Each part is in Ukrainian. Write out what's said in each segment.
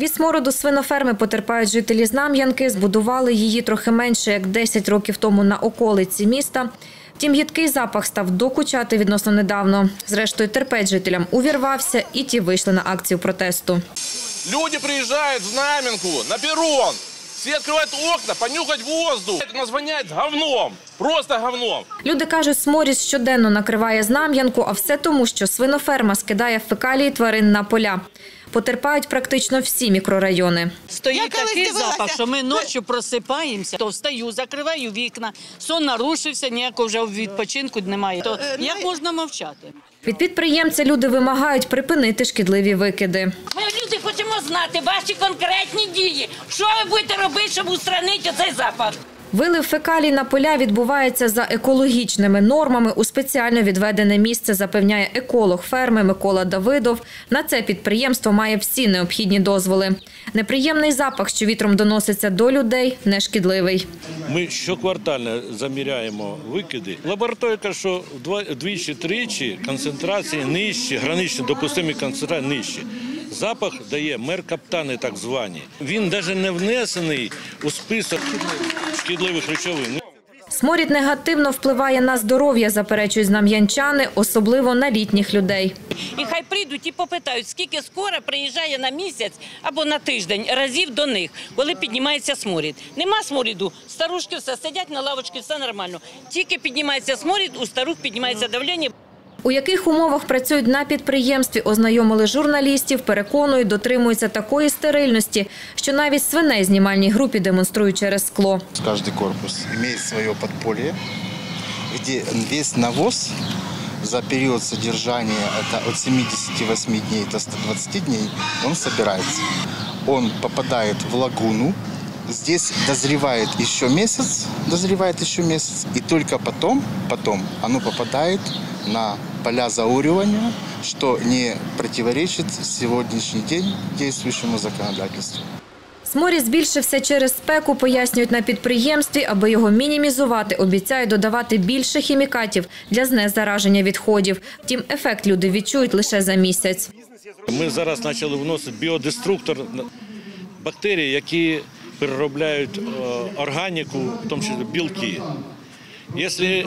Від смороду свиноферми потерпають жителі Знам'янки. Збудували її трохи менше як 10 років тому на околиці міста. Втім, гідкий запах став докучати відносно недавно. Зрештою, терпець жителям увірвався, і ті вийшли на акцію протесту. Люди приїжджають в Знам'янку на перрон. Все открывают окна, понюхать воздух. Нас воняет говном. Просто говном. Люди кажуть, сморід щоденно накриває Знам'янку, а все тому, що свиноферма скидає фекалії тварин на поля. Потерпають практично всі мікрорайони. Стоїть такий запах, що ми ночі просипаємося, то встаю, закриваю вікна, сон нарушився, ніякого вже відпочинку немає. То Е, ну, як можна мовчати? Від підприємця люди вимагають припинити шкідливі викиди. Хочемо знати ваші конкретні дії. Що ви будете робити, щоб устранити цей запах? Вилив фекалій на поля відбувається за екологічними нормами у спеціально відведене місце, запевняє еколог ферми Микола Давидов. На це підприємство має всі необхідні дозволи. Неприємний запах, що вітром доноситься до людей, не шкідливий. Ми щоквартально заміряємо викиди. Лабораторія каже, що двічі-тричі концентрації нижчі, гранично допустимі концентрації нижчі. Запах дає меркаптани, так звані. Він навіть не внесений у список шкідливих речовин. Сморід негативно впливає на здоров'я, заперечують знам'янчани, особливо на літніх людей. І хай прийдуть і попитають, скільки скоро приїжджає на місяць або на тиждень разів до них, коли піднімається сморід. Нема сморіду, старушки все сидять на лавочці, все нормально. Тільки піднімається сморід, у старух піднімається давлення. У яких умовах працюють на підприємстві, ознайомили журналістів, переконують, дотримуються такої стерильності, що навіть свиней знімальній групі демонструють через скло. Каждый корпус имеет свое подполье, где весь навоз за период содержания, это от 78 дней до 120 дней, он собирается. Он попадает в лагуну, здесь дозревает еще месяц, дозревает еще месяц, и только потом, потом оно попадает на поля зауривания, что не противоречит сегодняшний день действующему законодательству. Сморід збільшився через спеку, пояснюють на підприємстві. Аби його мінімізувати, обіцяють додавати більше хімікатів для знезараження відходів. Втім, ефект люди відчують лише за місяць. Ми зараз почали вносити біодеструктор бактерій, які переробляють е, органіку, в тому числі білки. Якщо е,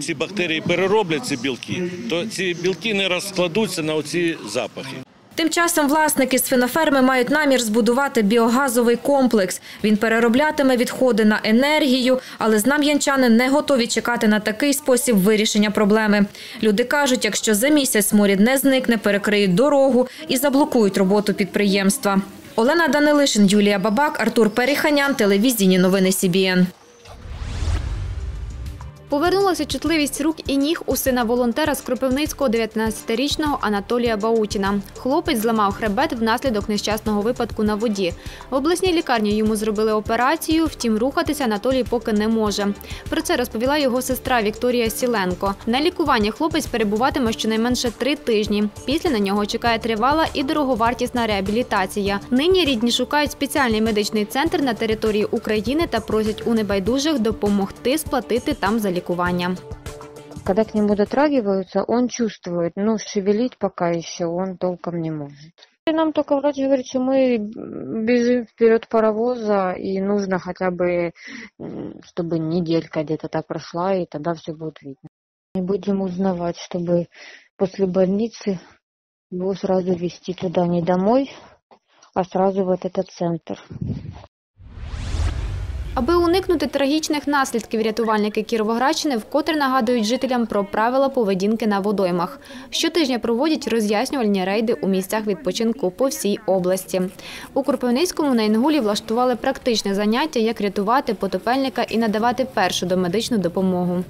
ці бактерії перероблять ці білки, то ці білки не розкладуться на оці запахи. Тим часом власники свиноферми мають намір збудувати біогазовий комплекс. Він перероблятиме відходи на енергію, але знам'янчани не готові чекати на такий спосіб вирішення проблеми. Люди кажуть, якщо за місяць сморід не зникне, перекриють дорогу і заблокують роботу підприємства. Олена Данилишин, Юлія Бабак, Артур Періханян, телевізійні новини СІБІН. Повернулася чутливість рук і ніг у сина волонтера з Кропивницького 19-річного Анатолія Баутіна. Хлопець зламав хребет внаслідок нещасного випадку на воді. В обласній лікарні йому зробили операцію, втім рухатися Анатолій поки не може. Про це розповіла його сестра Вікторія Сіленко. На лікуванні хлопець перебуватиме щонайменше три тижні. Після на нього чекає тривала і дороговартісна реабілітація. Нині рідні шукають спеціальний медичний центр на території України та просять у небайдужих допомогти сплатити там за лікування. Когда к нему дотрагиваются, он чувствует, но шевелить пока еще он толком не может. Нам только врач говорит, что мы бежим вперед паровоза, и нужно хотя бы, чтобы неделька где-то так прошла, и тогда все будет видно. И будем узнавать, чтобы после больницы его сразу везти туда не домой, а сразу в этот центр. Аби уникнути трагічних наслідків, рятувальники Кіровоградщини вкотре нагадують жителям про правила поведінки на водоймах. Щотижня проводять роз'яснювальні рейди у місцях відпочинку по всій області. У Кропивницькому на Інгулі влаштували практичне заняття, як рятувати потопельника і надавати першу домедичну допомогу.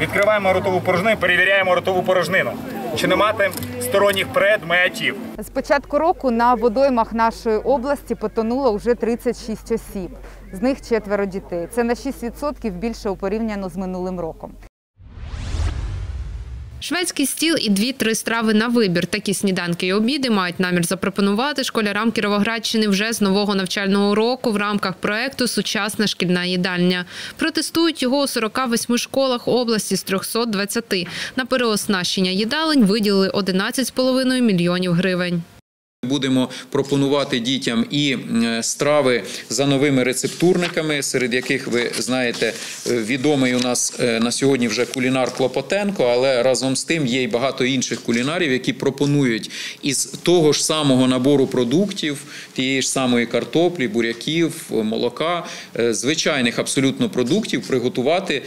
Відкриваємо ротову порожнину, перевіряємо ротову порожнину. Чи не мати сторонніх предметів. З початку року на водоймах нашої області потонуло вже 36 осіб. З них четверо дітей. Це на 6% більше у порівняно з минулим роком. Шведський стіл і дві-три страви на вибір. Такі сніданки і обіди мають намір запропонувати школярам Кіровоградщини вже з нового навчального року в рамках проекту Сучасна шкільна їдальня. Протестують його у 48 школах області з 320. На переоснащення їдалень виділили 11,5 мільйонів гривень. Будемо пропонувати дітям і е, страви за новими рецептурниками, серед яких ви знаєте, е, відомий у нас е, на сьогодні вже кулінар Клопотенко, але разом з тим є й багато інших кулінарів, які пропонують із того ж самого набору продуктів, тієї ж самої картоплі, буряків, молока, звичайних абсолютно продуктів, приготувати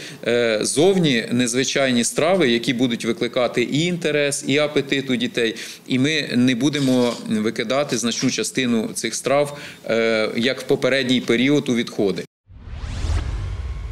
зовні незвичайні страви, які будуть викликати і інтерес, і апетит у дітей. І ми не будемо викидати значну частину цих страв, е, як в попередній період у відходи.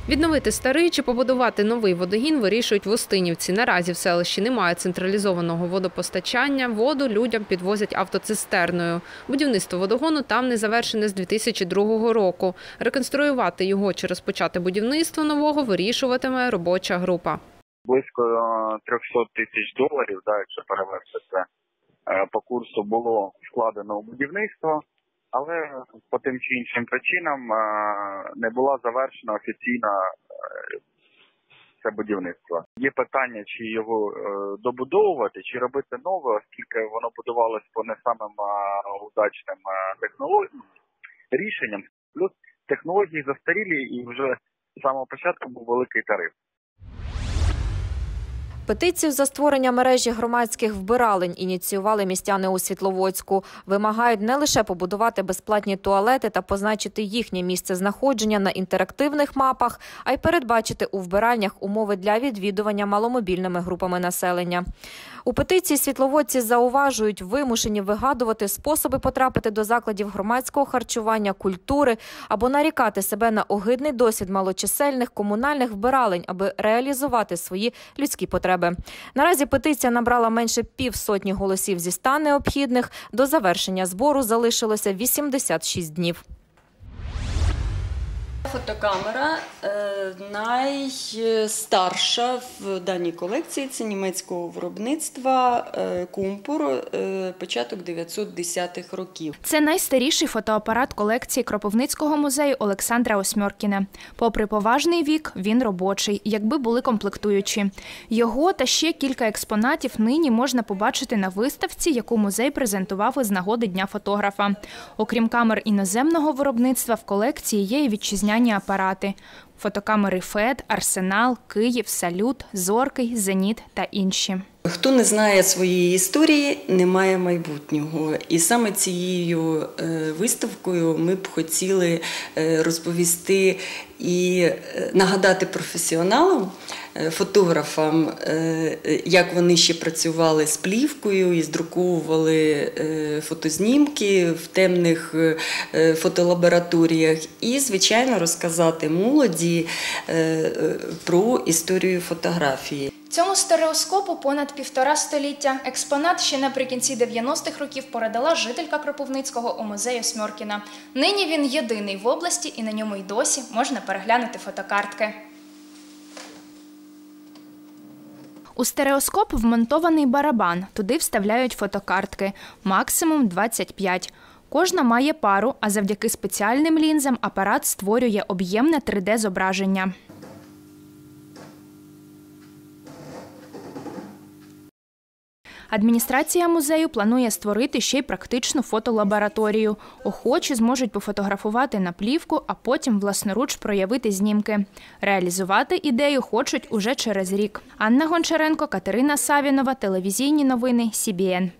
Відновити старий чи побудувати новий водогін вирішують в Устинівці. Наразі в селищі немає централізованого водопостачання. Воду людям підвозять автоцистерною. Будівництво водогону там не завершене з 2002 року. Реконструювати його чи розпочати будівництво нового вирішуватиме робоча група. близько е, 300 тисяч доларів, да, якщо перевести це е, по курсу було вкладено у будівництво, але по тим чи іншим причинам е, не була завершена офіційна е, це будівництво. Є питання, чи його е, добудовувати, чи робити нове, оскільки воно будувалось по не самим е, удачним е, технологіям рішенням. Плюс технології застарілі і вже з самого початку був великий тариф. Петицію за створення мережі громадських вбиралень ініціювали містяни у Світловодську. Вимагають не лише побудувати безплатні туалети та позначити їхнє місце знаходження на інтерактивних мапах, а й передбачити у вбиральнях умови для відвідування маломобільними групами населення. У петиції світловодці зауважують вимушені вигадувати способи потрапити до закладів громадського харчування, культури або нарікати себе на огидний досвід малочисельних комунальних вбиралень, аби реалізувати свої людські потреби. Наразі петиція набрала менше півсотні голосів зі ста необхідних. До завершення збору залишилося 86 днів. Фотокамера е, найстарша в даній колекції. Це німецького виробництва е, Кумпур, е, початок 910-х років. Це найстаріший фотоапарат колекції Кропивницького музею Олександра Осьмьоркіна. Попри поважний вік, він робочий, якби були комплектуючі. Його та ще кілька експонатів нині можна побачити на виставці, яку музей презентував із нагоди Дня фотографа. Окрім камер іноземного виробництва, в колекції є і вітчизняні апарати. Фотокамери ФЕД, Арсенал, Київ, Салют, Зоркий, Зеніт та інші. Хто не знає своєї історії, не має майбутнього. І саме цією е, виставкою ми б хотіли е, розповісти і е, нагадати професіоналам, фотографам, е, як вони ще працювали з плівкою і здруковували е, фотознімки в темних е, фотолабораторіях, і, звичайно, розказати молоді е, е, про історію фотографії. Цьому стереоскопу понад півтора століття. Експонат ще наприкінці 90-х років передала жителька Кропивницького у музею Смьоркіна. Нині він єдиний в області і на ньому й досі можна переглянути фотокартки. У стереоскоп вмонтований барабан. Туди вставляють фотокартки. Максимум 25. Кожна має пару, а завдяки спеціальним лінзам апарат створює об'ємне 3D-зображення. Адміністрація музею планує створити ще й практичну фотолабораторію. Охочі зможуть пофотографувати на плівку, а потім власноруч проявити знімки. Реалізувати ідею хочуть уже через рік. Анна Гончаренко, Катерина Савінова, телевізійні новини СІБІН.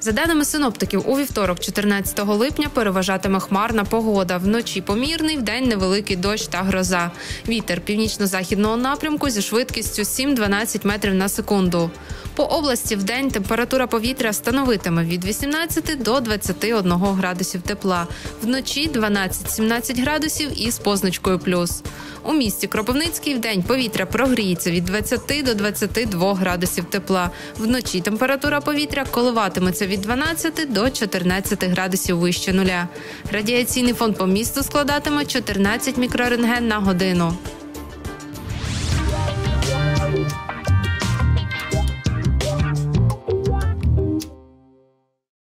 За даними синоптиків, у вівторок, 14 липня, переважатиме хмарна погода. Вночі помірний, вдень невеликий дощ та гроза. Вітер північно-західного напрямку зі швидкістю 7-12 метрів на секунду. По області вдень температура повітря становитиме від 18 до 21 градусів тепла. Вночі 12-17 градусів із позначкою плюс. У місті Кропивницький вдень повітря прогріється від 20 до 22 градусів тепла. Вночі температура повітря коливатиметься від 12 до 14 градусів вище нуля. Радіаційний фон по місту складатиме 14 мікрорентген на годину.